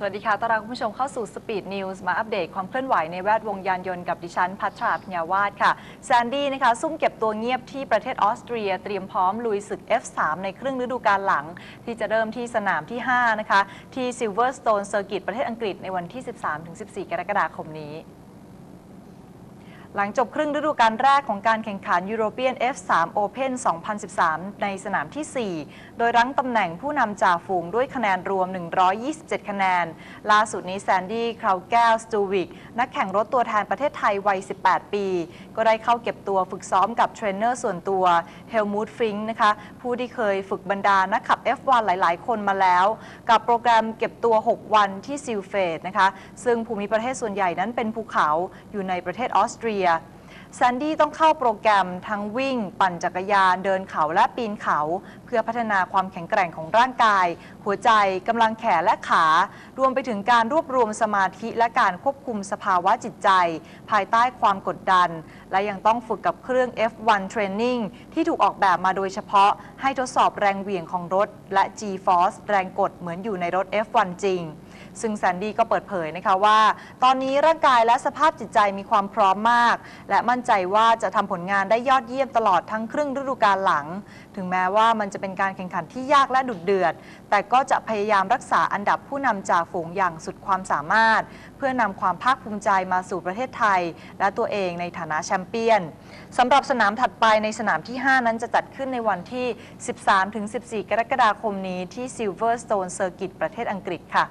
สวัสดีค่ะ ต้อนรับคุณผู้ชมเข้าสู่ Speed News มาอัปเดตความเคลื่อนไหวในแวดวงยานยนต์กับดิฉัน พัชราพญาวาดค่ะ แซนดี้นะคะ ซุ่มเก็บตัวเงียบที่ประเทศออสเตรีย เตรียมพร้อมลุยศึก F3 ในครึ่งฤดูกาลหลัง ที่จะเริ่มที่สนามที่ 5 นะคะ ที่ Silverstone Circuit ประเทศอังกฤษในวันที่ 13-14 กรกฎาคมนี้ หลังจบครึ่งฤดูกาลแรกของการแข่งขัน European F3 Open 2013 ในสนามที่ 4 โดยรั้งตำแหน่งผู้นำจ่าฝูงด้วยคะแนนรวม 127 คะแนน ล่าสุดนี้แซนดี้เคราแก้วสตูวิค นักแข่งรถตัวแทนประเทศไทยวัย 18 ปี ก็ได้เข้าเก็บตัวฝึกซ้อมกับเทรนเนอร์ส่วนตัวเฮลมุต ฟิงค์นะคะ ผู้ที่เคยฝึกบรรดานักขับ F1 หลาย ๆ คนมาแล้ว กับโปรแกรมเก็บตัว 6 วันที่ซิลเฟตนะคะ ซึ่งภูมิประเทศส่วนใหญ่นั้นเป็นภูเขาอยู่ในประเทศออสเตรียแซนดี้ต้องเข้าโปรแกรมทั้งวิ่ง ปั่นจักรยาน เดินเขาและปีนเขา เพื่อพัฒนาความแข็งแกร่งของร่างกาย หัวใจกำลังแขนและขา รวมไปถึงการรวบรวมสมาธิและการควบคุมสภาวะจิตใจ ภายใต้ความกดดัน และยังต้องฝึกกับเครื่อง F1 Training ที่ถูกออกแบบมาโดยเฉพาะให้ทดสอบแรงเหวี่ยงของรถ และ G-Force แรงกดเหมือนอยู่ในรถ F1 จริง ซึ่งแซนดี้ก็เปิดเผยนะคะว่า ตอนนี้ร่างกายและสภาพจิตใจมีความพร้อมมาก และมั่นใจว่าจะทำผลงานได้ยอดเยี่ยมตลอดทั้งครึ่งฤดูกาลหลัง ถึงแม้ว่ามันจะเป็นการแข่งขันที่ยากและดุเดือด แต่ก็จะพยายามรักษาอันดับผู้นำจ่าฝูงอย่างสุดความสามารถ เพื่อนำความภาคภูมิใจมาสู่ประเทศไทย และตัวเองในฐานะแชมเปี้ยนสำหรับสนามถัดไปในสนามที่ 5 นั้นจะจัดขึ้นในวันที่ 13-14 กรกฎาคมนี้ที่ Silverstone Circuit ประเทศอังกฤษค่ะ